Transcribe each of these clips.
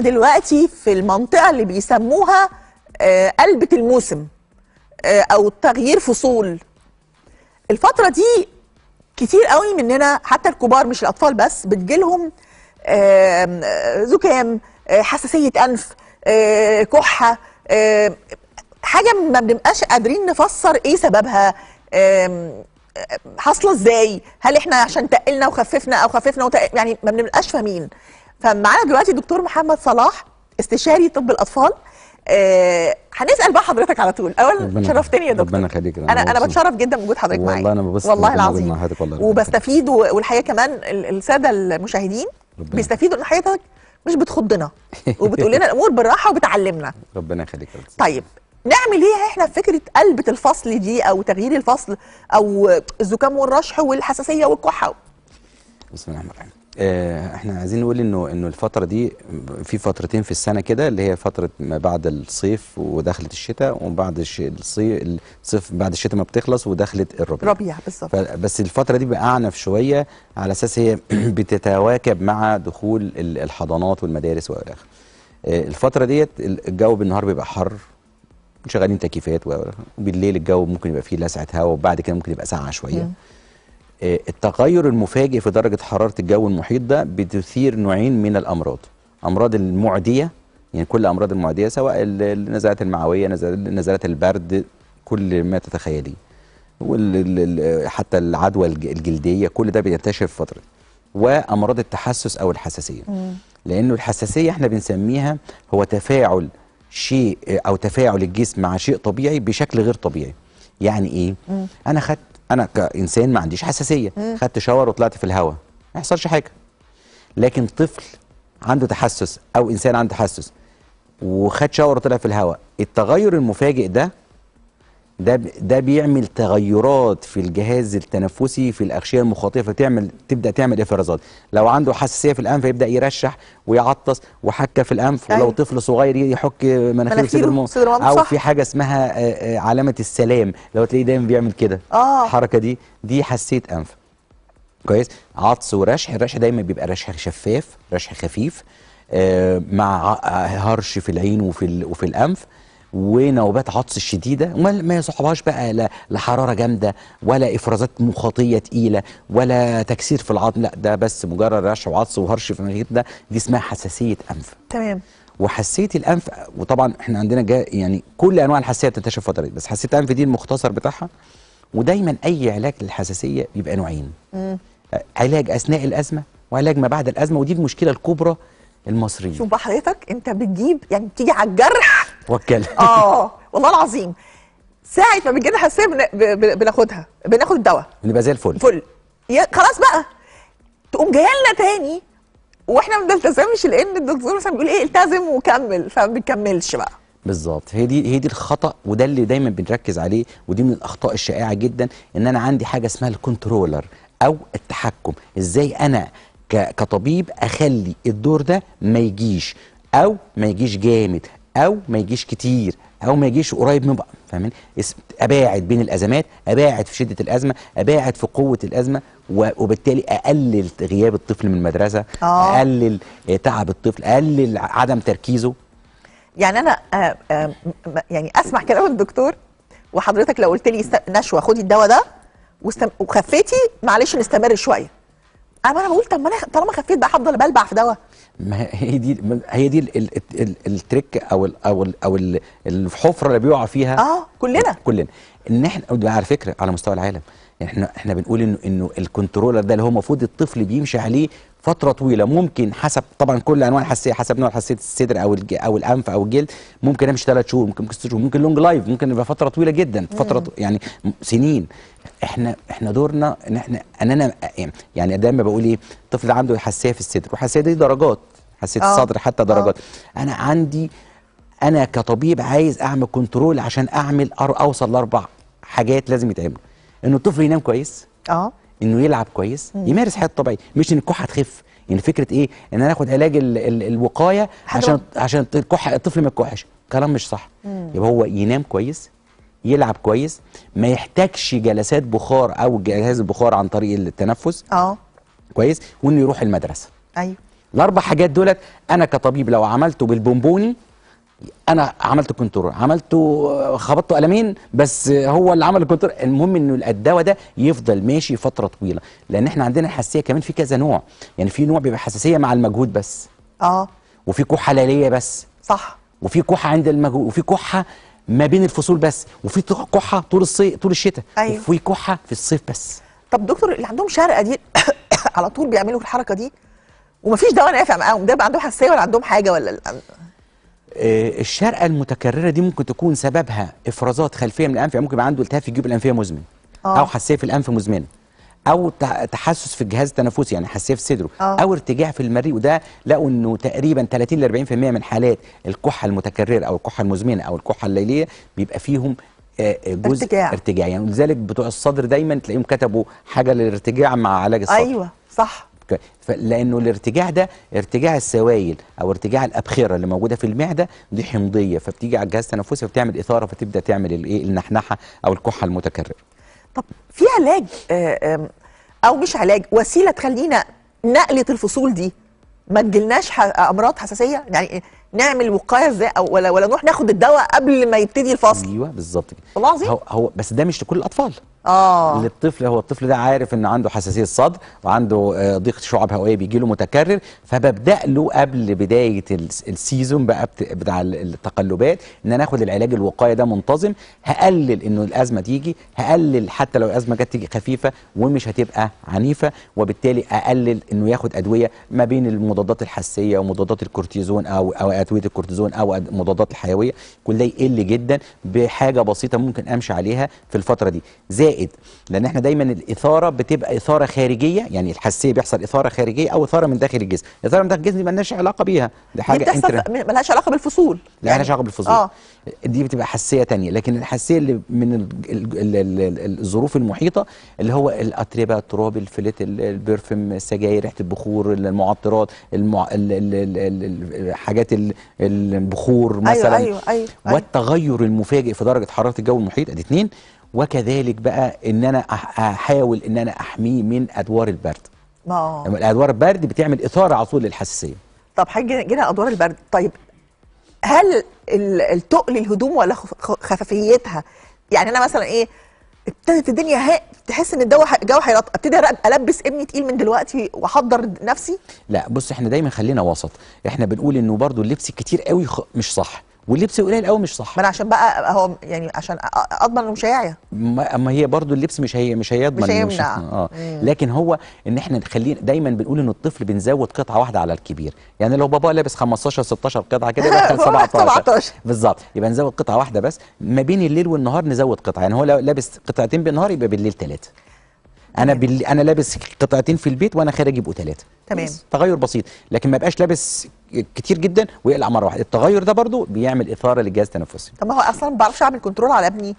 دلوقتي في المنطقة اللي بيسموها آه، قلبة الموسم آه، أو تغيير فصول. الفترة دي كتير قوي مننا حتى الكبار مش الأطفال بس بتجيلهم آه، زكام حساسية أنف كحة حاجة ما بنبقاش قادرين نفسر إيه سببها حاصلة إزاي هل إحنا عشان تقلنا وخففنا أو خففنا وتق... يعني ما بنبقاش فاهمين. فمعانا دلوقتي دكتور محمد صلاح استشاري طب الأطفال. آه هنسأل بقى حضرتك على طول. ربنا- شرفتني يا دكتور. ربنا يخليك، أنا أنا. بتشرف جدا بوجود حضرتك معايا. والله أنا ببسط والله العظيم. مع حضرتك والله. وبستفيد والحقيقة كمان ال- السادة المشاهدين ربنا بيستفيدوا إن حضرتك مش بتخضنا. وبتقول لنا الأمور بالراحة وبتعلمنا. ربنا يخليك. طيب نعمل إيه إحنا في فكرة قلبة الفصل دي أو تغيير الفصل أو الزكام والرشح والحساسية والكحة؟ بسم الله الرحمن الرحيم. إحنا عايزين نقول انه إنه الفترة دي في فترتين في السنة كده اللي هي فترة ما بعد الصيف ودخلت الشتاء وبعد الصيف الصيف بعد الشتاء ما بتخلص ودخلت الربيع. ربيع بالظبط. فبس الفترة دي بقى أعنف شوية على أساس هي بتتواكب مع دخول ال- الحضانات والمدارس وإلى آخره. آه، الفترة ديت الجو بالنهار بيبقى حر شغالين تكييفات وبالليل الجو ممكن يبقى فيه لسعة هواء وبعد كده ممكن يبقى ساقعة شوية. آه، التغير المفاجئ في درجة حرارة الجو المحيط ده بتثير نوعين من الأمراض. أمراض المعدية يعني كل أمراض المعدية سواء ال- النزلات المعوية نزل- نزلات البرد كل ما تتخيليه. وحتى العدوى الج- الجلدية كل ده بينتشر في فترة. وأمراض التحسس أو الحساسية. لأنه الحساسية إحنا بنسميها هو تفاعل شيء أو تفاعل الجسم مع شيء طبيعي بشكل غير طبيعي. يعني إيه؟ أنا خدت أنا كإنسان ما عنديش حساسية. خدت شاور وطلعت في الهواء ما يحصلش حاجة. لكن طفل عنده تحسس أو إنسان عنده تحسس وخد شاور وطلع في الهواء التغير المفاجئ ده ده ده بيعمل تغيرات في الجهاز التنفسي في الأغشية المخاطيه فتعمل تبدأ تعمل إفرازات. لو عنده حساسية في الأنف يبدأ يرشح ويعطس وحكة في الأنف ولو أيوة. طفل صغير يحك مناخيره في صدر أو صح. في حاجة اسمها آه، آه، علامة السلام. لو تلاقيه دايما بيعمل كده. آه. الحركة دي دي حساسية أنف. كويس؟ عطس ورشح. الرشح دايما بيبقى رشح شفاف رشح خفيف آه، مع ع- هرش في العين وفي وفي الأنف. ونوبات عطس شديدة وما ما يصحبهاش بقى لا حرارة جامدة ولا إفرازات مخاطية تقيلة ولا تكسير في العظم لا ده بس مجرد رشح وعطس وهرش في المناخير ده دي اسمها حساسية أنف. تمام. وحساسية الأنف وطبعا إحنا عندنا جا يعني كل أنواع الحساسية بتنتشر في الفترة دي بس حساسية الأنف دي المختصر بتاعها ودايما أي علاج للحساسية بيبقى نوعين. آه، علاج أثناء الأزمة وعلاج ما بعد الأزمة ودي المشكلة الكبرى المصرية. شوف حضرتك أنت بتجيب يعني بتيجي على الجرح. واتكلم آه والله العظيم. ساعة ما بتجينا حساسية بن- ب- ب- بناخدها. بناخد الدواء. نبقى زي الفل. فل. يا خلاص بقى. تقوم جاية لنا تاني وإحنا ما بنلتزمش لأن الدكتور مثلا بيقول إيه التزم وكمل فما بنكملش بقى. بالظبط. هي دي هي دي الخطأ وده اللي دايما بنركز عليه ودي من الأخطاء الشائعة جدا إن أنا عندي حاجة اسمها الكنترولر أو التحكم. إزاي أنا كطبيب أخلي الدور ده ما يجيش أو ما يجيش جامد أو ما يجيش كتير أو ما يجيش قريب من بعض فاهمين أباعد بين الأزمات أباعد في شدة الأزمة أباعد في قوة الأزمة وبالتالي أقلل غياب الطفل من المدرسة آه. أقلل تعب الطفل أقلل عدم تركيزه يعني أنا آه آه يعني أسمع كلام الدكتور وحضرتك لو قلت لي نشوه خدي الدواء ده. وخفيتي معلش نستمر شوية أنا بقول طب ما أنا طالما خفيت بقى هفضل بلبع في دواء ما هي دي هي دي ال ال ال ال trick أو ال أو ال أو ال الحفرة اللي بيقع فيها آه كلنا. كلنا. إن إحنا على فكرة على مستوى العالم. إحنا إحنا بنقول انه إنه ال controller ده اللي هو المفروض الطفل بيمشي عليه فترة طويلة. ممكن حسب طبعا كل أنواع الحساسية حسب نوع حساسيه الصدر أو أو الأنف أو الجلد. ممكن أمشي ثلاث شهور ممكن ست شهور ممكن long life ممكن يبقى فترة طويلة جدا. فترة يعني سنين. إحنا إحنا دورنا ان إحنا ان أنا يعني دايما بقول إيه الطفل ده عنده حساسية في الصدر والحساسيه دي درجات حساسية آه. الصدر حتى درجات. أنا عندي أنا كطبيب عايز اعمل control عشان اعمل اوصل لأربع حاجات لازم يتعملوا إنه الطفل ينام كويس آه. إنه يلعب كويس يمارس حياته الطبيعيه مش إن الكحة تخف. يعني فكرة إيه؟ إن أنا آخد علاج ال ال الوقاية حلو. عشان عشان الكح الطفل ما يكحش كلام مش صح. يبقى هو ينام كويس يلعب كويس ما يحتاجش جلسات بخار أو جهاز البخار عن طريق التنفس. آه. كويس؟ وإنه يروح المدرسة. أيوه. الأربع حاجات دولت أنا كطبيب لو عملته بالبونبوني أنا عملت control عملته خبطته قلمين بس هو اللي عمل ال control. المهم إنه الدواء ده يفضل ماشي فترة طويلة. لأن إحنا عندنا الحساسيه كمان في كذا نوع. يعني في نوع بيبقى حساسية مع المجهود بس. آه. وفي كحة ليلية بس. صح. وفي كحة عند المجهود وفي كحة ما بين الفصول بس وفي كحة طول الصيف طول الشتاء أيوة. وفي كحة في الصيف بس. طب دكتور اللي عندهم شرقة دي على طول بيعملوا الحركة دي؟ ومفيش دواء نافع معاهم؟ ده عندهم حساسية ولا عندهم حاجة ولا آه، الشرقة المتكررة دي ممكن تكون سببها إفرازات خلفية من الأنف يعني ممكن يبقى عنده التهاب في الجيوب الانفيه مزمن آه. أو حساسية في الأنف مزمنة. أو تحسس في الجهاز التنفسي يعني حساسيه في صدره آه. أو ارتجاع في المريء وده لقوا إنه تقريبا 30 ل 40% من حالات الكحة المتكررة أو الكحة المزمنة أو الكحة الليلية بيبقى فيهم آه، آه، جزء ارتجاع. ارتجاع يعني لذلك بتوع الصدر دايما تلاقيهم كتبوا حاجة للارتجاع مع علاج الصدر أيوه صح لأنه الارتجاع ده ارتجاع السوائل أو ارتجاع الأبخرة اللي موجودة في المعدة دي حمضية فبتيجي على الجهاز التنفسي فبتعمل إثارة فتبدا تعمل الإيه النحنحة أو الكحة المتكررة طب في علاج آه، أو مش علاج وسيلة تخلينا نقله الفصول دي ما تجيلناش أمراض حساسية؟ يعني نعمل وقاية إزاي؟ أو ولا ولا نروح ناخد الدواء قبل ما يبتدي الفصل؟ أيوه بالظبط كده. والله العظيم؟ هو, هو بس ده مش لكل الأطفال. آه. للطفل هو الطفل ده عارف إن عنده حساسية صدر وعنده آه، ضيق شعب هوائية بيجي له متكرر فببدأ له قبل بداية الس- السيزون بقى بت- بتاع ال- التقلبات إن أنا آخد العلاج الوقايه ده منتظم هقلل إنه الأزمة تيجي هقلل حتى لو الأزمة جت تيجي خفيفة ومش هتبقى عنيفة وبالتالي أقلل إنه ياخد أدوية ما بين المضادات الحساسية ومضادات الكورتيزون أو أو أدوية الكورتيزون أو أد- مضادات الحيوية كل ده يقل جدا بحاجة بسيطة ممكن أمشي عليها في الفترة دي. زائد لأن إحنا دايما الاثاره بتبقى اثاره خارجيه يعني الحساسيه بيحصل اثاره خارجيه أو اثاره من داخل الجسم الاثاره من داخل الجسم دي مالناش علاقه بيها دي دي حاجة intra- م- ملهاش علاقه بالفصول لا يعني علاقه بالفصول آه دي بتبقى حساسيه تانية لكن الحساسيه اللي من ال ال ال ال ال الظروف المحيطه اللي هو الاتربه التراب الفلت ال- البرفم السجاير ريحه البخور المعطرات المع... ال ال ال ال الحاجات ال البخور مثلا أيوه أيوه أيوه والتغير المفاجئ في درجه حراره الجو المحيط ادي اتنين وكذلك بقى إن أنا أحاول إن أنا أحميه من أدوار البرد. لما الأدوار البرد بتعمل إثارة على طول للحساسية. طب حاجة جينا أدوار البرد. طيب هل ال- التقل الهدوم ولا خفافيتها؟ يعني أنا مثلا إيه ابتدت الدنيا ها تحس إن الجو الجو هيرطب ابتدي ألبس ابني تقيل من دلوقتي وأحضر نفسي؟ لا بص إحنا دايما خلينا وسط. إحنا بنقول إنه برضو اللبس كتير قوي خ- مش صح. واللبس قليل قوي مش صح. ما أنا عشان بقى هو يعني عشان اضمن مش هيعيا ما اما هي برضو اللبس مش هي مش هيضمن مش هيمنع. آه. لكن هو ان إحنا نخليه دايما بنقول إن الطفل بنزود قطعة واحدة على الكبير. يعني لو بابا لابس 15 16 قطعة كده يبقى هو 17 17. بالظبط. يبقى نزود قطعة واحدة بس. ما بين الليل والنهار نزود قطعة. يعني هو لو لابس قطعتين بالنهار يبقى بالليل ثلاثة أنا. بال... أنا لابس قطعتين في البيت وأنا خارج يبقوا ثلاثة تمام. تغير بسيط لكن ما يبقاش لابس كتير جدا ويقلع مرة واحدة التغير ده برضو بيعمل إثارة للجهاز التنفسي طب ما هو أصلا ما بعرفش أعمل كنترول على ابني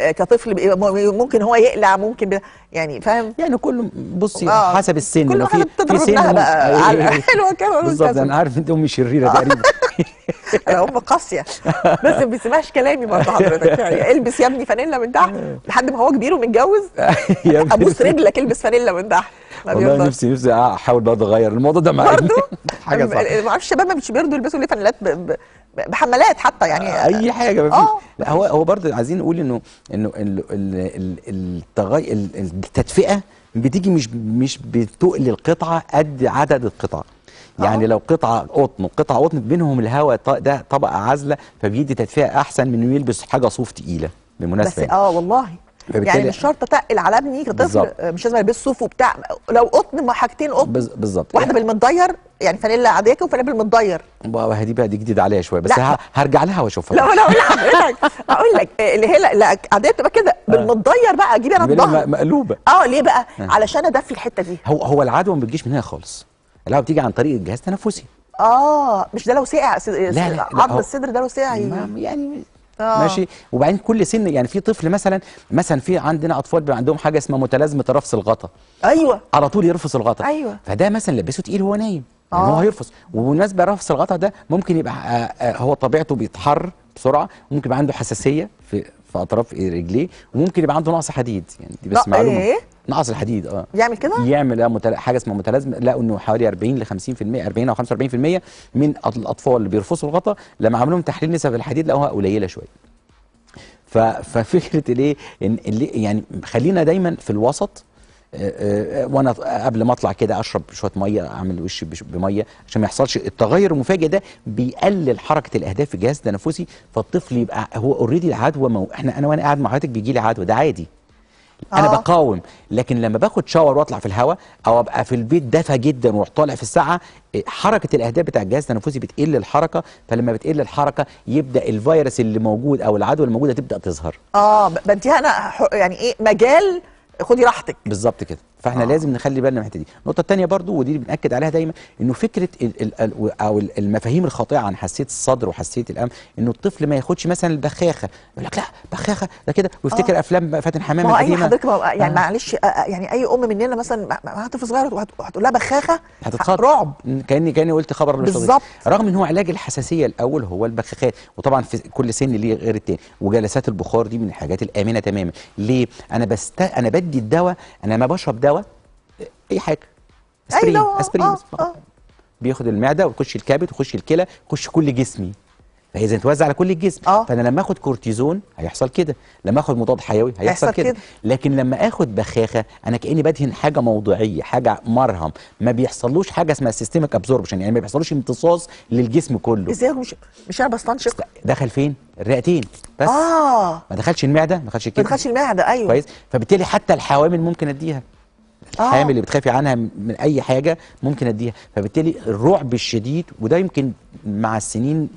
كطفل بيبقى م- ممكن هو يقلع ممكن ب... يعني فاهم؟ يعني كله بصي آه. حسب السن كل لو في في سن بقى. حلوة كده بالظبط. أنا عارف انت أمي شريرة تقريبا. أنا أم قاسية بس ما بيسمعش كلامي برضه حضرتك يعني إلبس يا ابني فانيلا من تحت لحد ما هو كبير ومتجوز. أبوس رجلك إلبس فانيلا من تحت. والله نفسي نفسي أحاول برضه أغير الموضوع ده مع ابني. برضه حاجة صعبة. ما أعرفش الشباب ما مش بيرضوا يلبسوا ليه فانيلات ب... ب... بحمالات حتى يعني أي حاجة مفيش آه. لا هو هو برضه عايزين نقول إنه إنه ال- ال- ال- التغي ال- التدفئة بتيجي مش مش بتقل القطعة قد عدد القطع يعني آه. لو قطعة قطن وقطعه قطن بينهم الهواء ده طبقة عازلة فبيدي تدفئة أحسن من إنه يلبس حاجة صوف تقيلة بس بالمناسبه يعني. آه والله يعني مش شرط اتقل على ابني كطفل. آه، مش لازم ألبس صوف وبتاع. لو قطن ما حاجتين قطن. بالظبط. واحدة بالمتضير يعني فانيلا عادية كده وفانيلا بالمتضير. دي بقى دي جديدة عليا شوية بس لا. هرجع لها وأشوفها. لا أنا أقول لحضرتك أقول لك آه، اللي هي لا- لا عادية بتبقى كده. بالمتضير بقى أجيب أنا الظهر م- مقلوبة. آه ليه بقى؟ علشان أدفي الحتة دي. هو هو العدوى ما بتجيش من هنا خالص. العدوى بتيجي عن طريق الجهاز التنفسي. آه مش ده لو سقع لا، لا، هو- الصدر ده لو سقع يعني آه. ماشي؟ وبعدين كل سن يعني في طفل مثلا مثلا في عندنا أطفال بيبقى عندهم حاجة اسمها متلازمة رفس الغطا. أيوه. على طول يرفس الغطا. أيوة. فده مثلا لبسه تقيل وهو نايم. يعني آه. هو هيرفس. وبالمناسبة رفس الغطا ده ممكن يبقى آه، آه، هو طبيعته بيتحر بسرعة. وممكن يبقى عنده حساسية في في أطراف رجليه. وممكن يبقى عنده نقص حديد. يعني دي بس معلومة. إيه؟ نقص الحديد آه. يعمل كده؟ يعمل آه متل... حاجة اسمها متلازمه لقوا إنه حوالي 40 ل 50% 40 أو 45% من الأطفال اللي بيرفصوا الغطاء لما عملوا لهم تحليل نسب الحديد لقوها قليلة شوية. ف... ففكرة الايه ان اللي يعني خلينا دايما في الوسط آه، آه، وأنا قبل ما أطلع كده أشرب شوية مية أعمل وشي بمية عشان ما يحصلش التغير المفاجئ ده بيقلل حركة الأهداف في الجهاز التنفسي فالطفل يبقى هو اوريدي العدوى. إحنا أنا وأنا قاعد مع حضرتك بيجي لي عدوى ده عادي. أنا آه. بقاوم لكن لما باخد شاور واطلع في الهواء أو أبقى في البيت دافى جدا وأروح طالع في الساعة إيه، حركة الأهداف بتاع الجهاز التنفسي بتقل الحركة فلما بتقل الحركة يبدأ الفيروس اللي موجود أو العدوى اللي موجودة تبدأ تظهر. آه ب- بديها أنا يعني إيه مجال خدي راحتك. بالظبط كده. فاحنا آه. لازم نخلي بالنا من الحتة دي النقطة الثانية برضو ودي بنأكد عليها دايما إنه فكرة ال ال ال أو ال- المفاهيم الخاطئة عن حساسية الصدر وحساسية الانف إنه الطفل ما ياخدش مثلا البخاخة يقول لك لا بخاخة ده كده ويفتكر آه. أفلام فاتن حمامة ما أي حضرتك ما يعني آه. معلش آه، آه، يعني أي أم مننا مثلا مع- معاها طفل صغير وهت- وهتقول لها بخاخة هتتخض رعب كأني كأني قلت خبر مش. بالظبط. رغم إن هو علاج الحساسية الأول هو البخاخات وطبعا في كل سن ليه غير التاني وجلسات البخار دي من الحاجات الآمنة تماما ليه أنا بست أنا بدي الدواء أنا لما بشرب دواء أي حاجة. أي اسبرين دواء، اسبرين آه،. آه. بياخد المعدة ويخش الكبد ويخش الكلى يخش كل جسمي. فاذا توزع على كل الجسم. آه. فأنا لما آخد كورتيزون هيحصل كده. لما آخد مضاد حيوي هيحصل كده. كده. لكن لما آخد بخاخة أنا كأني بدهن حاجة موضعيه حاجة مرهم. ما بيحصلوش حاجة اسمها systemic absorption يعني ما بيحصلوش امتصاص للجسم كله. إزاي؟ مش مش أنا بستنشق. دخل فين؟ الرئتين. بس. آه. ما دخلش المعدة ما دخلش ما الكبد دخلش المعدة أيوه. كويس؟ فبالتالي حتى الحوامل ممكن أديها. آه. الحامل اللي بتخافي عنها من أي حاجة ممكن أديها فبالتالي الرعب الشديد وده يمكن مع السنين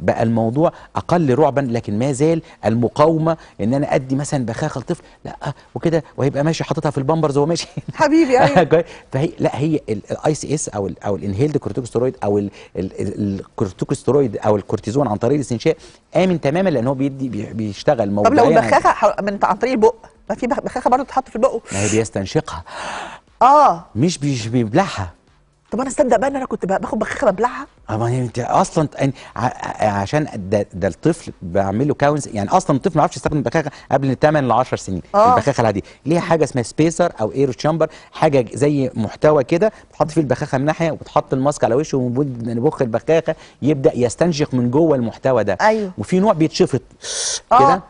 بقى الموضوع أقل رعبا لكن ما زال المقاومة إن أنا أدي مثلا بخاخه لطفل لأ وكده وهيبقى ماشي حاططها في البامبرز وهو ماشي حبيبي أيوه؟ فهي لأ هي ال ICS أو ال أو ال inhaled corticosteroid أو ال- ال- ال- الكورتيكوستيرويد أو الكورتيزون عن طريق الاستنشاق آمن تماما لأن هو بيدي بي- بيشتغل طب لو موضعيا البخاخة من عن طريق البق ما في بخ- بخاخة برضه تتحط في البق ما هي بيستنشقها. آه. مش بيبلعها. طب أنا أصدق بقى إن أنا كنت باخد بخاخة ببلعها؟ اما هي أنت أصلا عشان ده, ده الطفل بعمل له كاونس يعني أصلا الطفل ما يعرفش يستخدم البخاخة قبل 8 ل 10 سنين آه. البخاخة العادية. ليها حاجة اسمها spacer أو aero chamber حاجة زي محتوى كده بتحط فيه البخاخة من ناحية وبتحط ال mask على وشه ونبخ البخاخة يبدأ يستنشق من جوه المحتوى ده. أيوه. وفي نوع بيتشفط. آه. كده؟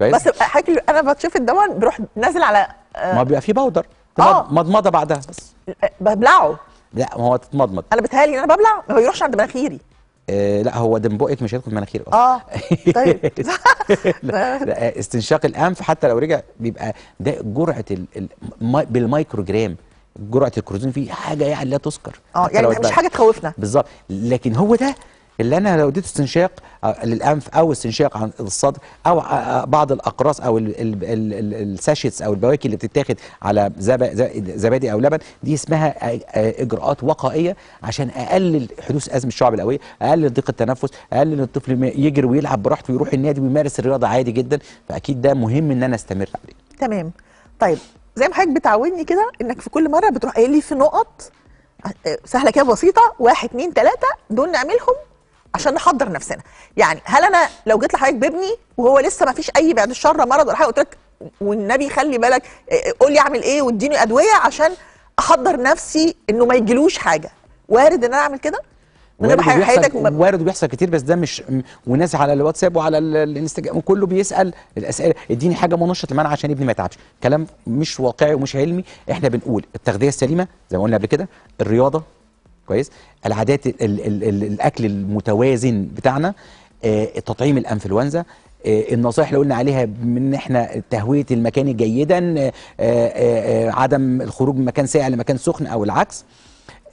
كويس. بس حاجة أنا بتشوف الدواء بروح نازل على آه ما بيبقى فيه powder آه. مضمضة بعدها بس. ببلعه. لا ما هو تتمضمض. أنا بتهيألي إن أنا ببلع ما بيروحش عند مناخيري. آه لا هو دم بقك مش هيدخل مناخيرك. آه. طيب. لا, لا استنشاق الأنف حتى لو رجع بيبقى ده جرعة ال ال ماي- بالمايكرو جرام جرعة الكورتيزون فيه حاجة يعني لا تذكر. آه يعني مش. حاجة تخوفنا. بالظبط. لكن هو ده اللي أنا لو اديته استنشاق للأنف أو استنشاق عن الصدر أو بعض الأقراص أو ال- ال- ال- ال- ال sachets أو البواكي اللي بتتاخد على زبادي أو لبن دي اسمها إجراءات وقائية عشان أقلل حدوث أزمة الشعب الهوائيه أقلل ضيق التنفس أقلل الطفل ما يجري ويلعب براحته ويروح النادي ويمارس الرياضة عادي جدا. فأكيد ده مهم إن أنا أستمر عليه. تمام. طيب زي ما حضرتك بتعودني كده إنك في كل مرة بتروح قايل لي في نقط سهلة كده بسيطة واحد اتنين تلاتة دول نعملهم عشان نحضر نفسنا. يعني هل أنا لو جيت لحضرتك بابني وهو لسه ما فيش أي بعد الشر مرض ولا حاجة قلت لك والنبي خلي بالك آه، قول لي أعمل إيه واديني أدوية عشان أحضر نفسي إنه ما يجيلوش حاجة. وارد إن أنا أعمل كده؟ وارد م- وارد وبيحصل كتير بس ده مش وناس على الواتساب وعلى ال- الانستجرام وكله بيسأل الأسئلة. اديني حاجة منشط المنع عشان ابني ما يتعبش. كلام مش واقعي ومش علمي إحنا بنقول التغذية السليمة زي ما قلنا قبل كده الرياضة كويس. العادات ال ال ال الأكل المتوازن بتاعنا آه، تطعيم الأنفلونزا آه، النصائح اللي قلنا عليها من إحنا تهوية المكان جيدا آه، عدم الخروج من مكان ساقع لمكان سخن أو العكس.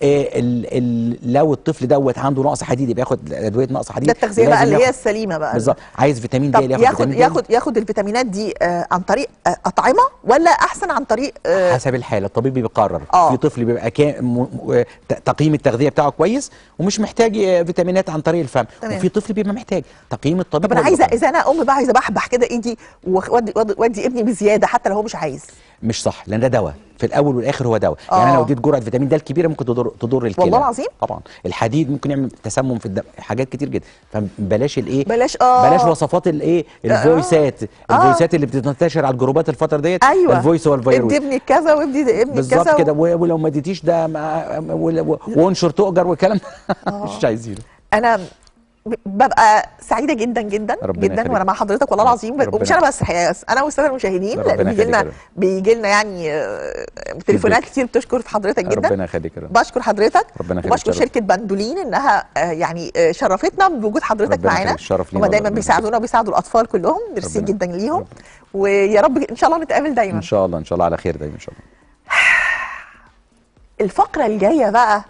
ال ال لو الطفل دوت عنده نقص حديد يبقى ياخد أدوية نقص حديد. ده التغذية بقى اللي هي السليمة بقى. بالظبط. عايز فيتامين د ياخد ياخد ياخد ياخد الفيتامينات دي آه عن طريق آه أطعمة ولا أحسن عن طريق آه حسب الحالة الطبيب بيقرر. آه. في طفل بيبقى تقييم التغذية بتاعه كويس ومش محتاج آه، فيتامينات عن طريق الفم. تمام. وفي طفل بيبقى محتاج تقييم الطبيب طب أنا عايزة. إذا أنا أم بقى عايزة بحبح كده إيدي وادي ابني بزيادة حتى لو هو مش عايز. مش صح لأن ده دواء. في الأول والآخر هو دواء. يعني آه. أنا لو اديت جرعة فيتامين د الكبيرة ممكن تضر تضر الكلى. والله العظيم؟ طبعا. الحديد ممكن يعمل تسمم في الدم حاجات كتير جدا. فبلاش الإيه؟ بلاش- آه. بلاش وصفات الإيه؟ الفويسات. آه. الفويسات اللي بتنتشر على الجروبات الفترة ديت أيوه. ال voice هو الفيروس ادي ابني كذا وابني ابني كذا بالظبط كده. ولو ما اديتيش ده وانشر تؤجر والكلام. ده مش عايزينه. أنا ببقى سعيدة جدا جدا جدا. وأنا مع حضرتك والله العظيم ومش أنا بس الحقيقة أنا والساده المشاهدين بيجي لنا. بيجي لنا يعني آه، تليفونات. كتير بتشكر في حضرتك جدا ربنا يخليك يا رب. بشكر حضرتك ربنا وبشكر. شركة بندولين إنها آه، يعني آه، شرفتنا بوجود حضرتك معانا هم دايما. بيساعدونا وبيساعدوا الأطفال كلهم ميرسي جدا ليهم. ويا رب إن شاء الله نتقابل دايما إن شاء الله إن شاء الله على خير دايما إن شاء الله الفقرة الجاية بقى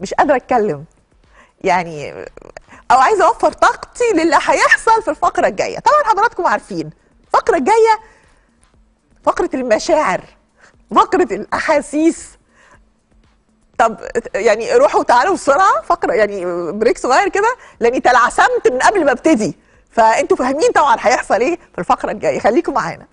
مش قادرة أتكلم يعني أو عايزة أوفر طاقتي للي هيحصل في الفقرة الجاية. طبعا حضراتكم عارفين الفقرة الجاية فقرة المشاعر فقرة الأحاسيس. طب يعني روحوا تعالوا بسرعة فقرة يعني بريك صغير كده لأني تلعثمت من قبل ما أبتدي. فأنتوا فاهمين طبعا هيحصل إيه في الفقرة الجاية. خليكم معانا.